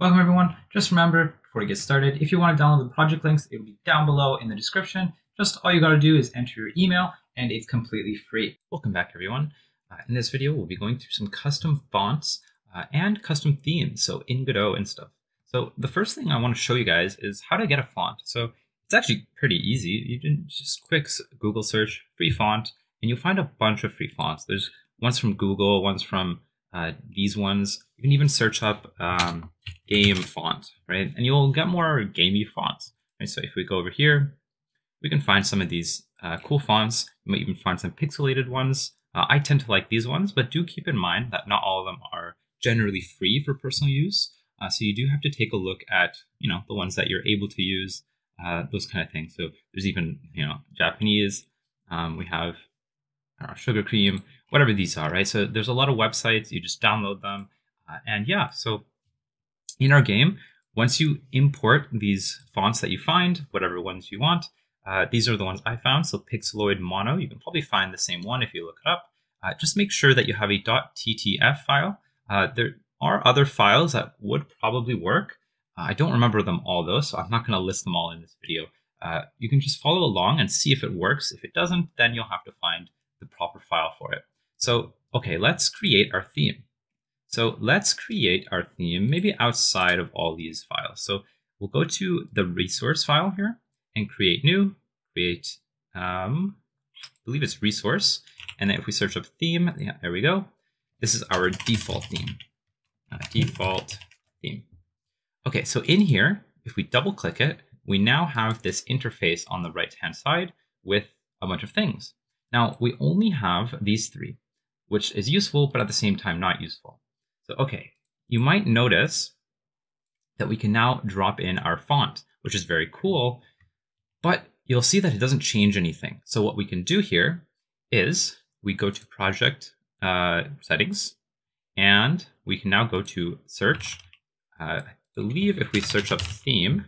Welcome everyone. Just remember, before we get started, if you want to download the project links, it will be down below in the description. Just all you got to do is enter your email and it's completely free. Welcome back everyone. Uh, in this video, we'll be going through some custom fonts uh, and custom themes, so in Godot and stuff. So the first thing I want to show you guys is how to get a font. So it's actually pretty easy. You can just quick Google search free font and you'll find a bunch of free fonts. There's ones from Google, ones from uh, these ones. You can even search up um, game font, right? And you'll get more gamey fonts. Right? So if we go over here, we can find some of these uh, cool fonts. You might even find some pixelated ones. Uh, I tend to like these ones, but do keep in mind that not all of them are generally free for personal use. Uh, so you do have to take a look at, you know, the ones that you're able to use, uh, those kind of things. So there's even, you know, Japanese. Um, we have sugar cream, whatever these are, right? So there's a lot of websites. You just download them, uh, and yeah. So in our game, once you import these fonts that you find, whatever ones you want, uh, these are the ones I found. So Pixeloid Mono, you can probably find the same one if you look it up. Uh, just make sure that you have a .ttf file. Uh, there are other files that would probably work. Uh, I don't remember them all though, so I'm not going to list them all in this video. Uh, you can just follow along and see if it works. If it doesn't, then you'll have to find the proper file for it. So, okay, let's create our theme. So let's create our theme maybe outside of all these files. So we'll go to the resource file here and create new, create, um, I believe it's resource. And then if we search up theme, yeah, there we go. This is our default theme, uh, default theme. Okay, so in here, if we double click it, we now have this interface on the right hand side with a bunch of things. Now we only have these three, which is useful, but at the same time not useful. So, okay, you might notice that we can now drop in our font, which is very cool, but you'll see that it doesn't change anything. So what we can do here is we go to project uh, settings, and we can now go to search. Uh, I believe if we search up theme,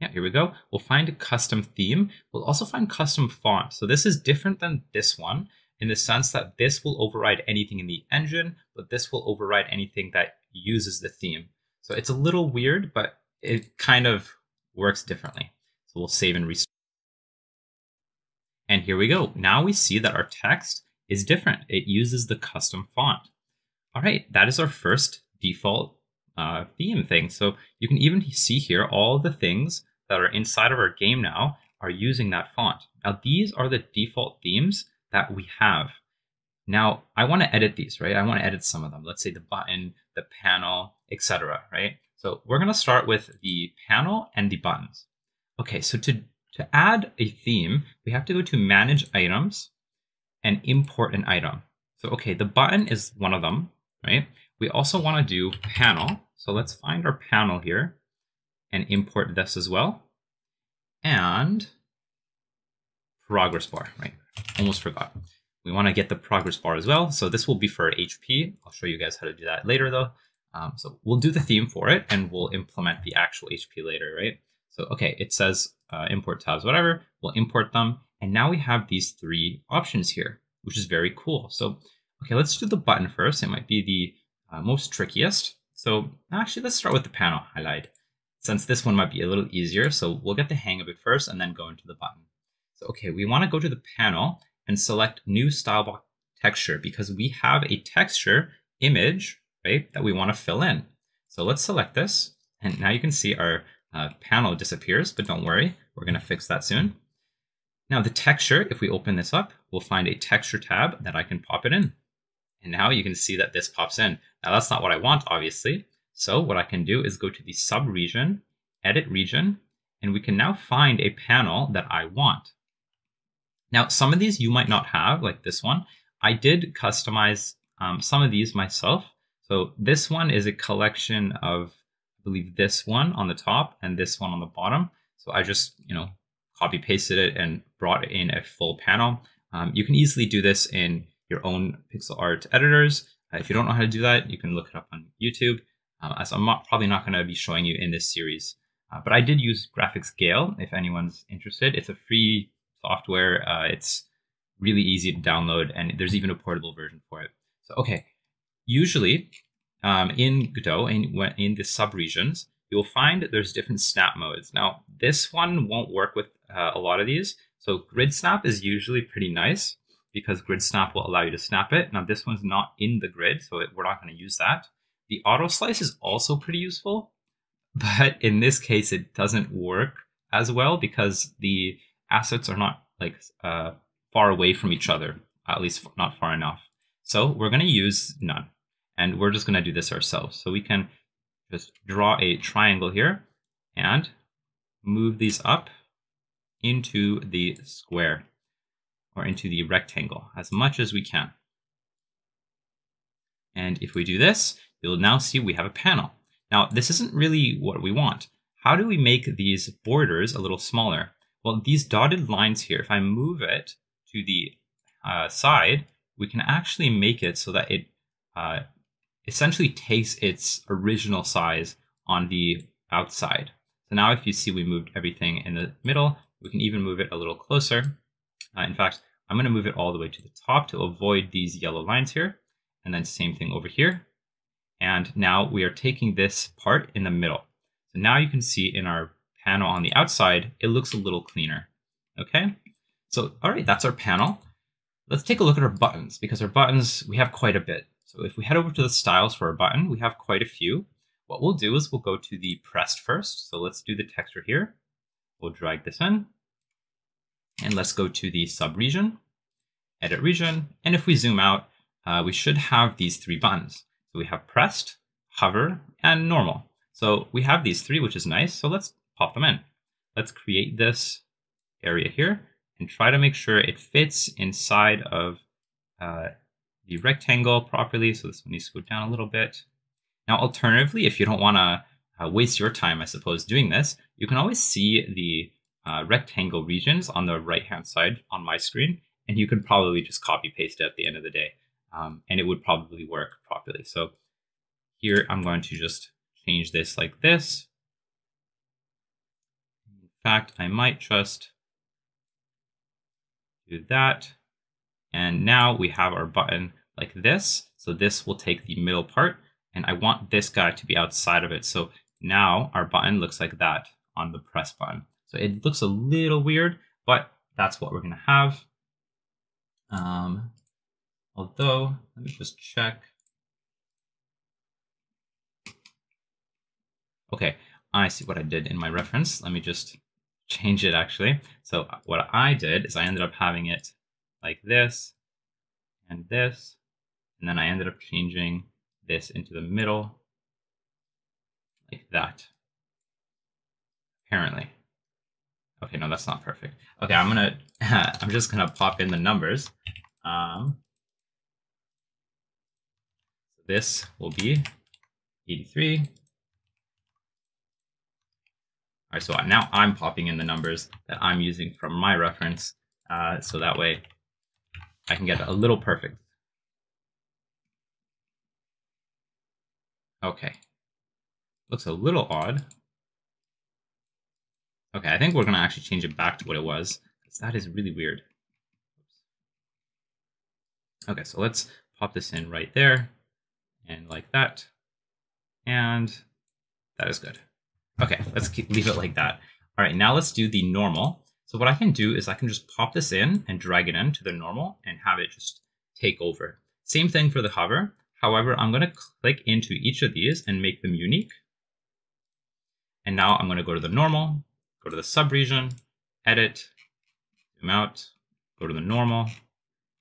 yeah, here we go. We'll find a custom theme. We'll also find custom font. So this is different than this one in the sense that this will override anything in the engine, but this will override anything that uses the theme. So it's a little weird, but it kind of works differently. So we'll save and restart. And here we go. Now we see that our text is different. It uses the custom font. All right, that is our first default uh, theme thing. So you can even see here all the things that are inside of our game now are using that font. Now, these are the default themes that we have. Now, I want to edit these, right? I want to edit some of them. Let's say the button, the panel, etc. right? So we're going to start with the panel and the buttons. Okay, so to, to add a theme, we have to go to Manage Items and import an item. So, okay, the button is one of them, right? We also want to do panel. So let's find our panel here and import this as well. And progress bar, right? Almost forgot. We want to get the progress bar as well. So this will be for HP. I'll show you guys how to do that later though. Um, so we'll do the theme for it and we'll implement the actual HP later, right? So, okay, it says uh, import tabs, whatever. We'll import them. And now we have these three options here, which is very cool. So, okay, let's do the button first. It might be the uh, most trickiest. So actually, let's start with the panel highlight since this one might be a little easier. So we'll get the hang of it first and then go into the button. Okay, we want to go to the panel and select new style box texture because we have a texture image, right, that we want to fill in. So let's select this. And now you can see our uh, panel disappears, but don't worry, we're going to fix that soon. Now the texture, if we open this up, we'll find a texture tab that I can pop it in. And now you can see that this pops in. Now that's not what I want, obviously. So what I can do is go to the sub-region, edit region, and we can now find a panel that I want. Now, some of these you might not have, like this one. I did customize um, some of these myself. So this one is a collection of, I believe this one on the top and this one on the bottom. So I just, you know, copy pasted it and brought in a full panel. Um, you can easily do this in your own pixel art editors. Uh, if you don't know how to do that, you can look it up on YouTube uh, as I'm not, probably not going to be showing you in this series. Uh, but I did use Graphics Gale if anyone's interested. It's a free software. Uh, it's really easy to download, and there's even a portable version for it. So, okay, usually um, in Godot, in, in the subregions, you'll find there's different snap modes. Now, this one won't work with uh, a lot of these. So grid snap is usually pretty nice because grid snap will allow you to snap it. Now this one's not in the grid, so it, we're not going to use that. The auto slice is also pretty useful, but in this case, it doesn't work as well because the assets are not like uh, far away from each other, at least not far enough. So we're going to use none, and we're just going to do this ourselves. So we can just draw a triangle here and move these up into the square or into the rectangle as much as we can. And if we do this, you'll now see we have a panel. Now, this isn't really what we want. How do we make these borders a little smaller? Well, these dotted lines here, if I move it to the uh, side, we can actually make it so that it uh, essentially takes its original size on the outside. So now if you see we moved everything in the middle, we can even move it a little closer. Uh, in fact, I'm going to move it all the way to the top to avoid these yellow lines here. And then same thing over here. And now we are taking this part in the middle. So now you can see in our panel on the outside, it looks a little cleaner. Okay, so all right, that's our panel. Let's take a look at our buttons because our buttons, we have quite a bit. So if we head over to the styles for our button, we have quite a few. What we'll do is we'll go to the pressed first. So let's do the texture here. We'll drag this in. And let's go to the subregion, edit region. And if we zoom out, uh, we should have these three buttons. So we have pressed, hover, and normal. So we have these three, which is nice. So let's pop them in. Let's create this area here and try to make sure it fits inside of uh, the rectangle properly. So this one needs to go down a little bit. Now, alternatively, if you don't want to uh, waste your time, I suppose, doing this, you can always see the uh, rectangle regions on the right-hand side on my screen, and you can probably just copy paste it at the end of the day, um, and it would probably work properly. So here I'm going to just change this like this. Fact, I might just do that. And now we have our button like this. So this will take the middle part and I want this guy to be outside of it. So now our button looks like that on the press button. So it looks a little weird, but that's what we're going to have. Um, although, let me just check. Okay, I see what I did in my reference. Let me just change it actually. So what I did is I ended up having it like this and this, and then I ended up changing this into the middle like that, apparently. Okay, no, that's not perfect. Okay, I'm gonna, I'm just gonna pop in the numbers. Um, this will be 83. All right, so now I'm popping in the numbers that I'm using from my reference, uh, so that way I can get a little perfect. Okay, looks a little odd. Okay, I think we're going to actually change it back to what it was, that is really weird. Okay, so let's pop this in right there, and like that, and that is good. Okay, let's keep, leave it like that. All right, now let's do the normal. So what I can do is I can just pop this in and drag it into the normal and have it just take over. Same thing for the hover. However, I'm going to click into each of these and make them unique. And now I'm going to go to the normal, go to the subregion, edit, zoom out, go to the normal,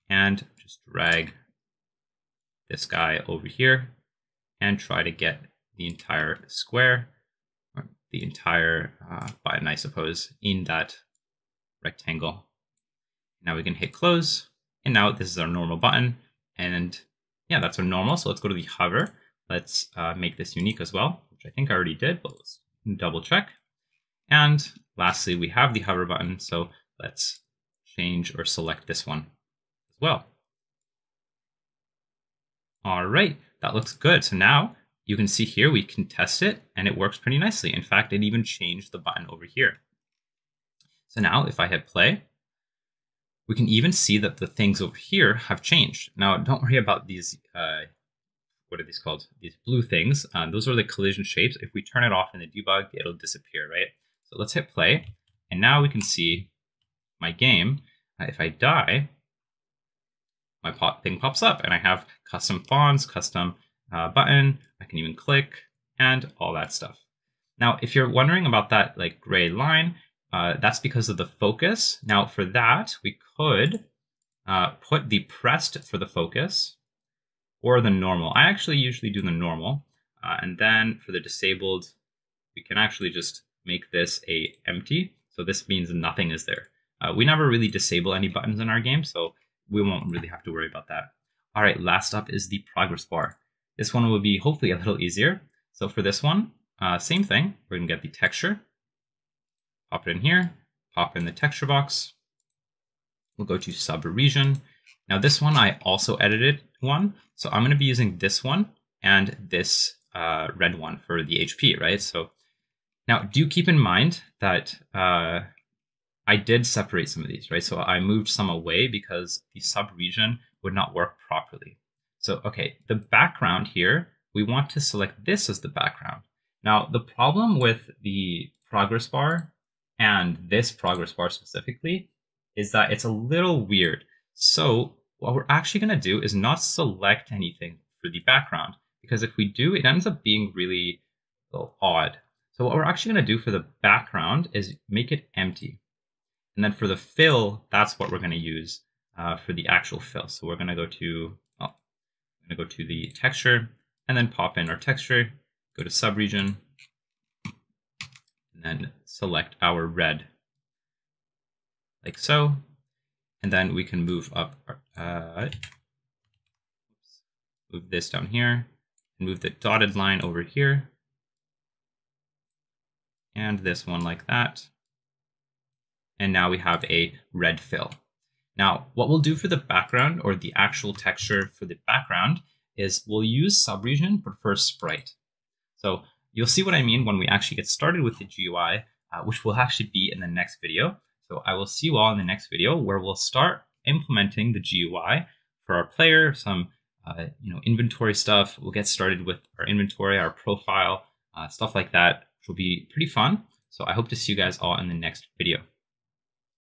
and just drag this guy over here and try to get the entire square, the entire uh, button, I suppose, in that rectangle. Now we can hit close, and now this is our normal button, and yeah, that's our normal. So let's go to the hover. Let's uh, make this unique as well, which I think I already did, but let's double check. And lastly, we have the hover button, so let's change or select this one as well. All right, that looks good. So now you can see here, we can test it and it works pretty nicely. In fact, it even changed the button over here. So now if I hit play, we can even see that the things over here have changed. Now, don't worry about these uh, what are these called? These blue things. Uh, those are the collision shapes. If we turn it off in the debug, it'll disappear, right? So let's hit play. And now we can see my game. Uh, if I die, my pop thing pops up and I have custom fonts, custom uh, button. I can even click and all that stuff. Now, if you're wondering about that like gray line, uh, that's because of the focus. Now for that, we could uh, put the pressed for the focus or the normal. I actually usually do the normal. Uh, and then for the disabled, we can actually just make this a empty. So this means nothing is there. Uh, we never really disable any buttons in our game, so we won't really have to worry about that. All right, last up is the progress bar. This one will be hopefully a little easier. So for this one, uh, same thing. We're gonna get the texture, pop it in here, pop in the texture box. We'll go to sub region. Now this one, I also edited one. So I'm gonna be using this one and this uh, red one for the HP, right? So now do keep in mind that uh, I did separate some of these, right? So I moved some away because the sub region would not work properly. So, okay, the background here, we want to select this as the background. Now, the problem with the progress bar and this progress bar specifically is that it's a little weird. So what we're actually going to do is not select anything for the background because if we do, it ends up being really odd. So what we're actually going to do for the background is make it empty. And then for the fill, that's what we're going to use uh, for the actual fill. So we're going to go to, To go to the texture and then pop in our texture, go to subregion, and then select our red like so. And then we can move up, uh, move this down here and move the dotted line over here. And this one like that. And now we have a red fill. Now, what we'll do for the background or the actual texture for the background is we'll use subregion, but for sprite. So you'll see what I mean when we actually get started with the GUI, uh, which will actually be in the next video. So I will see you all in the next video where we'll start implementing the GUI for our player, some uh, you know inventory stuff. We'll get started with our inventory, our profile, uh, stuff like that, which will be pretty fun. So I hope to see you guys all in the next video.